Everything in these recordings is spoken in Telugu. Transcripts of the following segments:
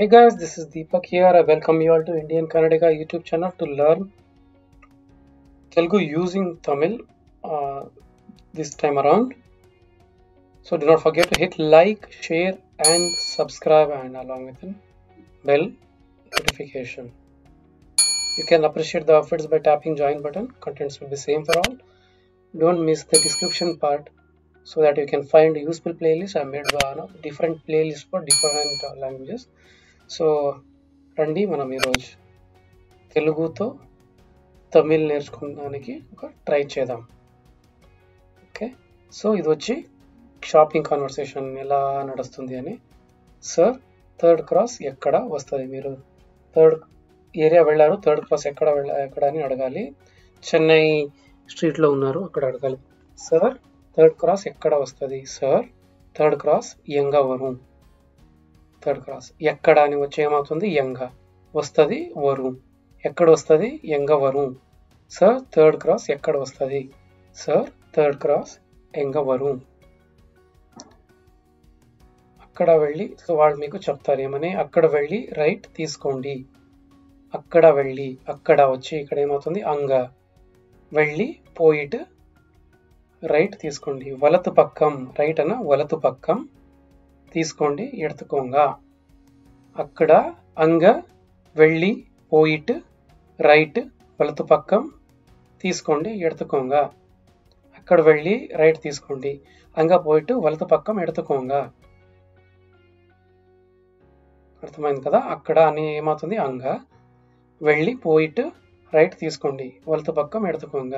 Hey guys, this is Deepak here. I welcome you all to Indian Kannadiga YouTube channel to learn Telugu using Tamil uh, this time around. So do not forget to hit like, share, and subscribe, and along with the bell notification. You can appreciate the efforts by tapping join button. Contents will be same for all. Don't miss the description part so that you can find useful playlists. I made different playlists for different uh, languages. So రండి మనం ఈరోజు తెలుగుతో తమిళ్ నేర్చుకోవడానికి ఒక ట్రై చేద్దాం. ఓకే? సో ఇది వచ్చి షాపింగ్ కాన్వర్సేషన్ ఎలా నడుస్తుంది అని. సార్ థర్డ్ క్రాస్ ఎక్కడ వస్తుంది మీరు? థర్డ్ ఏరియా వెళ్ళారు థర్డ్ క్రాస్ ఎక్కడ వెళ్ళ ఎక్కడ అని అడగాలి. చెన్నై స్ట్రీట్లో ఉన్నారు అక్కడ అడగాలి. సార్ థర్డ్ క్రాస్ ఎక్కడ వస్తుంది? సార్ థర్డ్ క్రాస్ ఎంగా వరం థర్డ్ క్రాస్. ఎక్కడ అని వచ్చి ఏమవుతుంది? ఎంగ వస్తుంది వరు ఎక్కడ వస్తుంది? ఎంగ వరు సార్ థర్డ్ క్రాస్ ఎక్కడ వస్తుంది? సార్ థర్డ్ క్రాస్ ఎంగ వరు అక్కడ వెళ్ళి సో వాళ్ళు మీకు చెప్తారు ఏమని? అక్కడ వెళ్ళి రైట్ తీసుకోండి. అక్కడ వెళ్ళి అక్కడ వచ్చి ఇక్కడ ఏమవుతుంది? అంగ. వెళ్ళి పోయిట్ రైట్ తీసుకోండి. వలతు పక్కం. రైట్ అన్న వలతు పక్కం. తీసుకోండి ఎడుతుకోంగ అక్కడ అంగ వెళ్ళి పోయిట్ రైట్ వలతు పక్కం తీసుకోండి ఎడుతుకోంగ అక్కడ వెళ్ళి రైట్ తీసుకోండి అంగ పోయిట్ వలతు పక్కం ఎడుతుకోంగ అర్థమైంది కదా? అక్కడ అని ఏమవుతుంది? అంగ వెళ్ళి పోయిట్ రైట్ తీసుకోండి వలతు పక్కం ఎడుతుకోంగ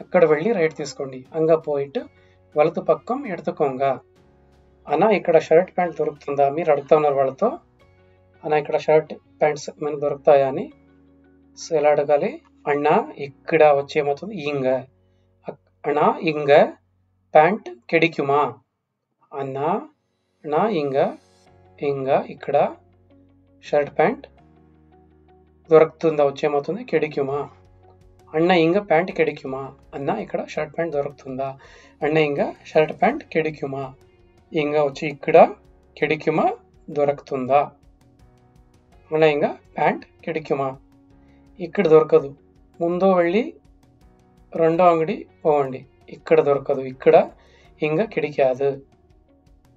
అక్కడ వెళ్ళి రైట్ తీసుకోండి అంగ పోయిట్ వలతు పక్కం ఎడుతుకోంగ అన్న ఇక్కడ షర్ట్ ప్యాంట్ దొరుకుతుందా? మీరు అడుగుతా ఉన్నారు వాళ్ళతో. అన్న ఇక్కడ షర్ట్ ప్యాంట్స్ మనకు దొరుకుతాయా అని. సో ఎలా అడగాలి? అన్న ఇక్కడ వచ్చి ఏమవుతుంది? ఇంగ. అన్న ఇంగ ప్యాంట్ కెడికుమా అన్న అన్న ఇంగ ఇంగ ఇక్కడ షర్ట్ ప్యాంట్ దొరుకుతుందా? వచ్చేమవుతుంది కెడిక్యుమా? కెడికుమా అన్న ఇంగ ప్యాంట్ కెడికుమా అన్న ఇక్కడ షర్ట్ ప్యాంట్ దొరుకుతుందా? అన్న ఇంగ షర్ట్ ప్యాంట్ కెడికుమా ఇంకా వచ్చి ఇక్కడ కిడికిమ దొరుకుతుందా? అలా ఇంకా ప్యాంట్ కిడికిమ ఇక్కడ దొరకదు. ముందు వెళ్ళి రెండో అంగడి పోవండి. ఇక్కడ దొరకదు. ఇక్కడ ఇంకా కిడికాదు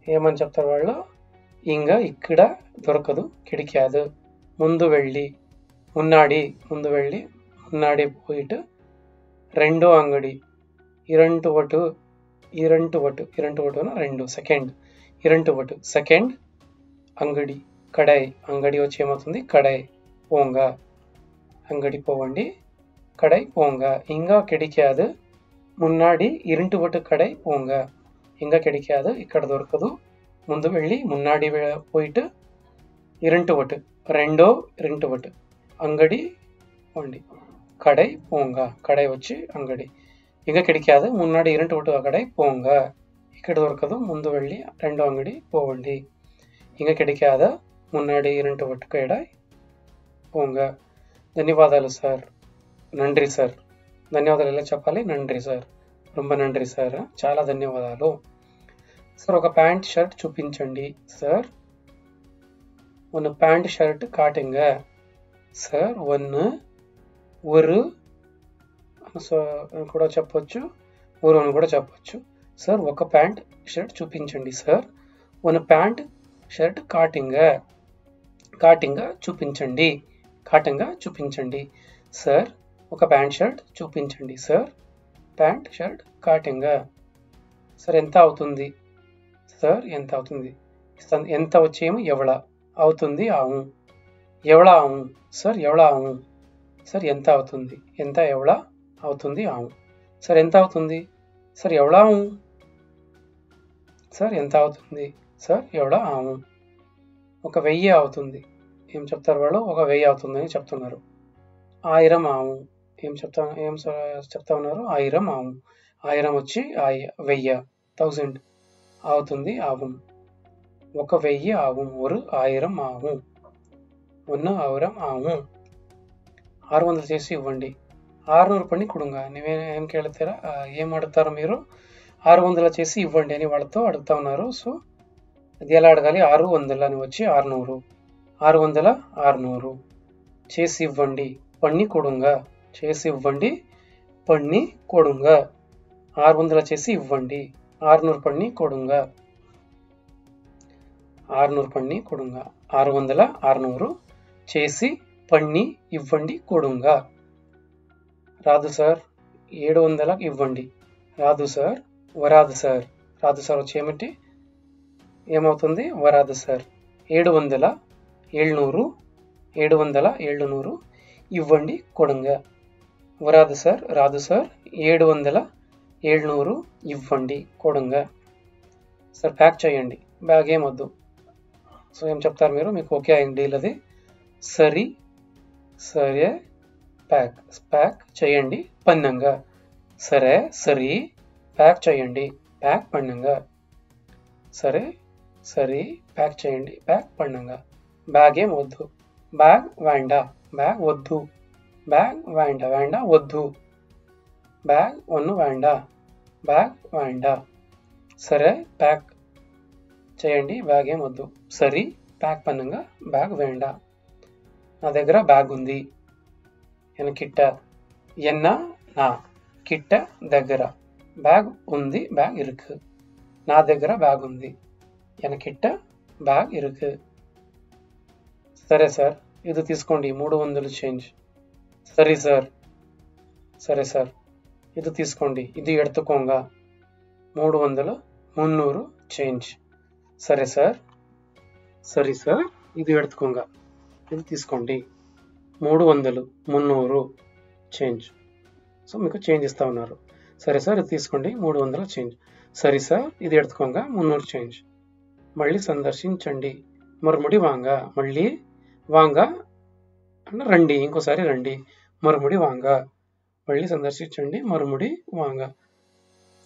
ఏమని చెప్తారు వాళ్ళు? ఇంకా ఇక్కడ దొరకదు కిడికాదు ముందు వెళ్ళి మున్నాడి ముందు వెళ్ళి మున్నాడి పోయిట్టు రెండో అంగడి. ఇరంటు ఒటు இரண்டு வட்டு இரண்டு வட்டுனா రెండు సెకండ్ ఇరంటు వటు సెకండ్ అంగడి కడై అంగడి వచ్చి ఏమవుతుంది కడై పోంగ అంగడి పోవండి కడై పోంగ ఇంకా కిడికాదు మున్నాడి ఇరుంటు వటు కడై పోంగ ఇంకా కిడికాదు ఇక్కడ దొరకదు ముందు వెళ్ళి మున్నాడి పోయిట్ ఇరుంటు వటు రెండో ఇరుంటు వటు అంగడి పోండి కడై పోంగ కడై వచ్చి అంగడి ಈಗ ಕಿಡಿಕಾದ ಮುನ್ನಾಡಿ ಇರಂಟು ಒಟ್ಟು ಅಗಡೆ ಪೋಂಗ ఇక్కడ దొరకదు ముందు వెళ్ళి రెండో అంగడి పోవండి ఇంకా కిడికాద మున్నాడి ఇరంటు ఒట్టుకేడ పోంగ ధన్యవాదాలు సార్ నండ్రి సార్ ధన్యవాదాలు ఎలా చెప్పాలి నండ్రి సార్ రొంబ నండ్రి సార్ చాలా ధన్యవాదాలు సార్ ఒక ప్యాంట్ షర్ట్ చూపించండి సార్ ಒಂದು ಪ್ಯಾಂಟ್ ಶರ್ಟ್ ಕಾಟಿಂಗ సార్ వన్ ஒரு సో కూడా చెప్పొచ్చు. ఊరు అని కూడా చెప్పొచ్చు. సార్ ఒక ప్యాంట్ షర్ట్ చూపించండి sir. One pant shirt cutting cutting చూపించండి. కాటంగా చూపించండి. సార్ ఒక ప్యాంట్ షర్ట్ చూపించండి sir. Pant shirt cutting. Sir ఎంత అవుతుంది? సార్ ఎంత అవుతుంది? ఎంత వచ్చేమో ఎవళ? అవుతుంది ఆవు. ఎవడ ఆవు? సార్ ఎవడ ఆవు? సార్ ఎంత అవుతుంది? ఎంత ఎవడ అవుతుంది? ఆవు సార్ ఎంత అవుతుంది? సార్ ఎవడా ఆవు సార్ ఎంత అవుతుంది? సార్ ఎవడా ఆవు ఒక వెయ్యి అవుతుంది. ఏం చెప్తారు వాళ్ళు? ఒక వెయ్యి అవుతుందని చెప్తున్నారు. ఆయిరం ఆవు ఏం చెప్తా ఏం చెప్తా ఉన్నారు? ఆయిరం ఆవు ఆయిరం వచ్చి వెయ్యి థౌజండ్ అవుతుంది ఆవు ఒక వెయ్యి ఆవు ఒక ఆయిరం ఆవు ఉన్న ఆవురం ఆవు ఆరు వందలు చేసి ఇవ్వండి. ఆరునూరు పని కొడుంగ. నువ్వే ఏం ಕೇಳ್ತೀರಾ ఏం అడుగుతారో మీరు? ఆరు వందల చేసి ఇవ్వండి అని వాళ్ళతో అడుగుతా ఉన్నారు. సో అది ఎలా అడగాలి? ఆరు వందల అని వచ్చి ఆరునూరు. ఆరు వందల ఆరునూరు. చేసి ఇవ్వండి. పన్ని కొడుంగ. చేసి ఇవ్వండి. పన్ని కొడుంగ. ఆరు వందల చేసి ఇవ్వండి. ఆరునూరు పన్ని కొడుంగ. ఆరునూరు పన్ని కొడుంగ. ఆరు వందల ఆరునూరు. చేసి పన్ని ఇవ్వండి కొడుంగ. రాదు సార్ ఏడు వందలకు ఇవ్వండి. రాదు సార్ వరాదు సార్. రాదు సార్ వచ్చి ఏమిటి? ఏమవుతుంది? వరాదు సార్. ఏడు వందల ఏళ్ళనూరు ఏడు వందల ఏళ్ళనూరు ఇవ్వండి కొడంగ. వరాదు సార్ రాదు సార్ ఏడు వందల ఏళ్ళనూరు ఇవ్వండి కొడంగ. సార్ ప్యాక్ చేయండి. బ్యాగ్ ఏమొద్దు సో ఏం చెప్తారు మీరు? మీకు ఓకే అయింది డీల్ అది. సరి సరే. ప్యాక్ ప్యాక్ చేయండి పన్నంగా. సరే సరి ప్యాక్ చేయండి ప్యాక్ పన్నంగా. సరే సరి ప్యాక్ చేయండి ప్యాక్ పన్నంగా. బ్యాగ్ ఏం వద్దు. బ్యాగ్ వేండా బ్యాగ్ వద్దు. బ్యాగ్ వేండా వేండా వద్దు. బ్యాగ్ ఒన్ను వేండా బ్యాగ్ వేండా. సరే ప్యాక్ చేయండి బ్యాగ్ ఏం వద్దు. సరి ప్యాక్ పన్నంగా బ్యాగ్ వేండా. నా దగ్గర బ్యాగ్ ఉంది. ఎనకిట్ట ఎన్న? నా. కిట్ట దగ్గర. బ్యాగ్ ఉంది బ్యాగ్ ఇరుకు. నా దగ్గర బ్యాగ్ ఉంది. ఎనకిట్ట బ్యాగ్ ఇరుకు. సరే సార్. ఇది తీసుకోండి. మూడు వందలు చేంజ్. సరే సార్. సరే సార్. ఇది తీసుకోండి. ఇది ఎడుతుకోంగ. మూడు వందలు మున్నూరు చేంజ్. సరే సార్. సరే సార్. ఇది ఎడుతుకోంగ. ఇది తీసుకోండి. మూడు వందలు మున్నూరు చేంజ్. సో మీకు చేంజ్ ఇస్తా ఉన్నారు. సరే సార్ ఇది తీసుకోండి మూడు వందలు చేంజ్. సరే సార్ ఇది ఎడుతుకోంగ మున్నూరు చేంజ్. మళ్ళీ సందర్శించండి. మరుముడి వాంగ మళ్ళీ వాంగ అంటే రండి ఇంకోసారి రండి. మరుముడి వాంగ. మళ్ళీ సందర్శించండి మరుముడి వాంగ.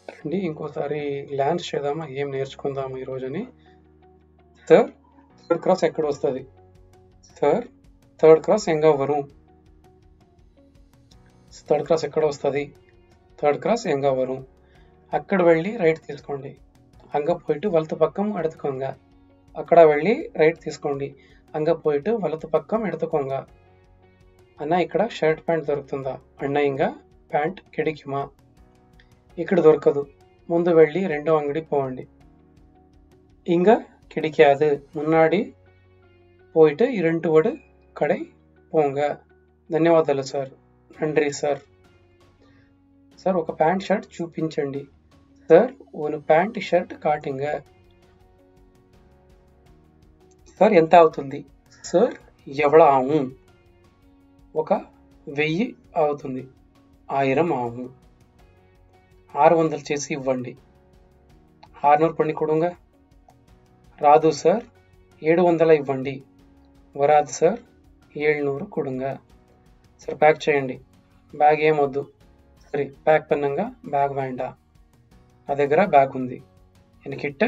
రండి ఇంకోసారి ల్యాండ్స్ చేద్దామా ఏం నేర్చుకుందాము ఈ రోజుని సార్ థర్డ్ క్రాస్ ఎక్కడ వస్తుంది? సార్ థర్డ్ క్రాస్ ఎంగా వరు థర్డ్ క్రాస్ ఎక్కడ వస్తుంది? థర్డ్ క్రాస్ ఎంగా వరు అక్కడ వెళ్ళి రైట్ తీసుకోండి. అంగ పోయిట్టు వలత పక్కం ఎడతకొంగ. అక్కడ వెళ్ళి రైట్ తీసుకోండి. అంగ పోయిట్టు వలత పక్కం ఎడతకొంగ. అన్న ఇక్కడ షర్ట్ ప్యాంట్ దొరుకుతుందా? అన్న ఇంకా ప్యాంట్ కిడికిమా ఇక్కడ దొరకదు. ముందు వెళ్ళి రెండో అంగడి పోండి ఇంకా కిడికాదు మున్నాడి పోయిట్టు రెండు వాడు கடை போங்க ధన్యవాదాలు సార్. నండ్రి సార్. సార్ ఒక ప్యాంట్ షర్ట్ చూపించండి. సార్ ఒక ప్యాంట్ షర్ట్ కాటింగ. సార్ ఎంత అవుతుంది? సార్ ఎవడ ఆవు ఒక వెయ్యి అవుతుంది. ఆయిరం ఆవు ఆరు వందలు చేసి ఇవ్వండి. ఆరునూరు పండి కొడుంగా? రాదు సార్. ఏడు వందల ఇవ్వండి. వరాదు సార్. ఏಳ್నూరు కొడుంగ. సరే ప్యాక్ చేయండి. బ్యాగ్ ఏమొద్దు సరే ప్యాక్ పన్నంగా బ్యాగ్ వేండా నా దగ్గర బ్యాగ్ ఉంది. ఎనకిట్ట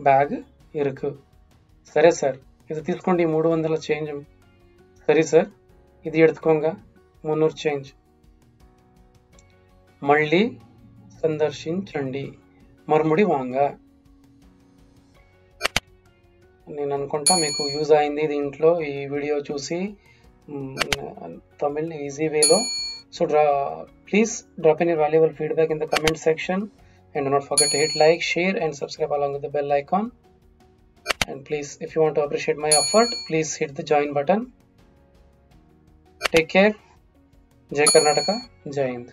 బ్యాగ్ ఇరుకు. సరే సార్. ఇది తీసుకోండి మూడు వందల చేంజ్. సరే సార్. ఇది ఎడుతుకోంగా మున్నూరు చేంజ్. మళ్ళీ సందర్శించండి. మరుముడి వాంగ. నేను అనుకుంటా మీకు యూజ్ అయింది దీంట్లో ఈ వీడియో చూసి తమిళ్ ఈజీ వేలో so draw please drop in your valuable feedback in the comment section and do not forget to hit like share and subscribe along with the bell icon and please if you want to appreciate my effort please hit the join button take care jai karnataka jai hind